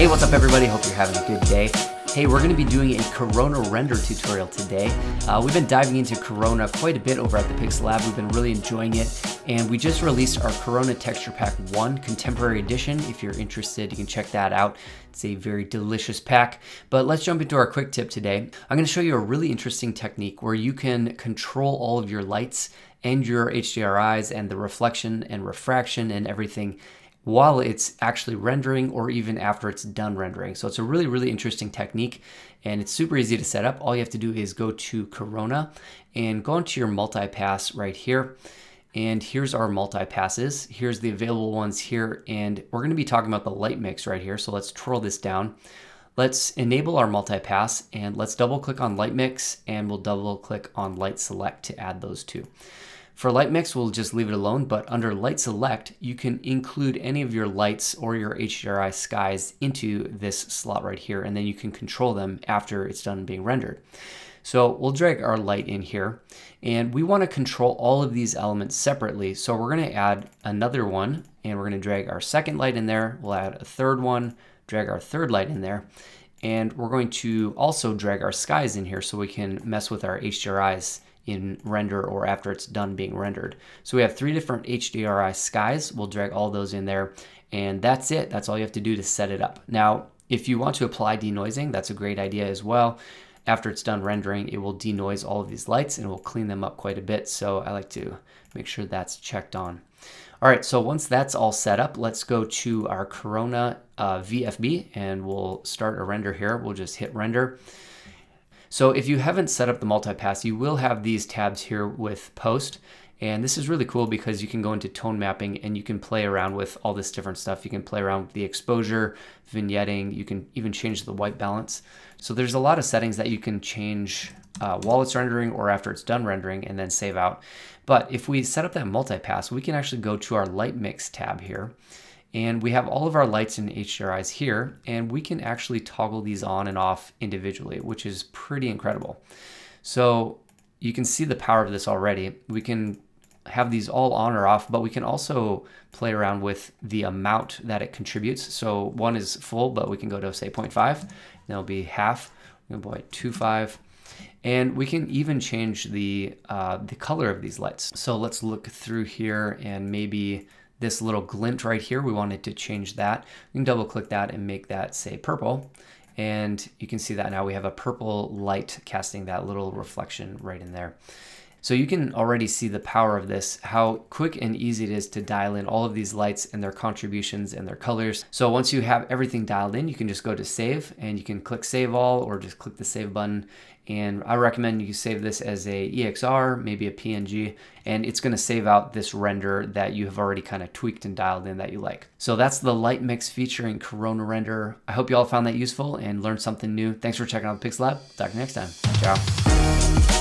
Hey, what's up everybody? Hope you're having a good day. Hey, we're going to be doing a Corona render tutorial today. Uh, we've been diving into Corona quite a bit over at the Pixel Lab. We've been really enjoying it. And we just released our Corona Texture Pack 1 Contemporary Edition. If you're interested, you can check that out. It's a very delicious pack. But let's jump into our quick tip today. I'm going to show you a really interesting technique where you can control all of your lights and your HDRIs and the reflection and refraction and everything while it's actually rendering or even after it's done rendering. So it's a really, really interesting technique and it's super easy to set up. All you have to do is go to Corona and go into your multi-pass right here. And here's our multi-passes. Here's the available ones here. And we're gonna be talking about the light mix right here. So let's twirl this down. Let's enable our multi-pass and let's double click on light mix and we'll double click on light select to add those two. For light mix, we'll just leave it alone, but under light select, you can include any of your lights or your HDRI skies into this slot right here, and then you can control them after it's done being rendered. So we'll drag our light in here, and we wanna control all of these elements separately. So we're gonna add another one, and we're gonna drag our second light in there. We'll add a third one, drag our third light in there, and we're going to also drag our skies in here so we can mess with our HDRIs in render or after it's done being rendered. So we have three different HDRI skies. We'll drag all those in there and that's it. That's all you have to do to set it up. Now, if you want to apply denoising, that's a great idea as well. After it's done rendering, it will denoise all of these lights and will clean them up quite a bit. So I like to make sure that's checked on. All right, so once that's all set up, let's go to our Corona uh, VFB and we'll start a render here. We'll just hit render. So if you haven't set up the multipass, you will have these tabs here with post. And this is really cool because you can go into tone mapping and you can play around with all this different stuff. You can play around with the exposure, vignetting, you can even change the white balance. So there's a lot of settings that you can change uh, while it's rendering or after it's done rendering and then save out. But if we set up that multipass, we can actually go to our light mix tab here and we have all of our lights and HDRIs here, and we can actually toggle these on and off individually, which is pretty incredible. So you can see the power of this already. We can have these all on or off, but we can also play around with the amount that it contributes. So one is full, but we can go to say 0.5, that'll be half, we can go 0.25, and we can even change the, uh, the color of these lights. So let's look through here and maybe this little glint right here, we wanted to change that. We can double click that and make that say purple. And you can see that now we have a purple light casting that little reflection right in there. So you can already see the power of this, how quick and easy it is to dial in all of these lights and their contributions and their colors. So once you have everything dialed in, you can just go to save and you can click save all or just click the save button. And I recommend you save this as a EXR, maybe a PNG, and it's gonna save out this render that you have already kind of tweaked and dialed in that you like. So that's the light mix featuring Corona render. I hope you all found that useful and learned something new. Thanks for checking out the Pixel Lab. Talk to you next time. Ciao.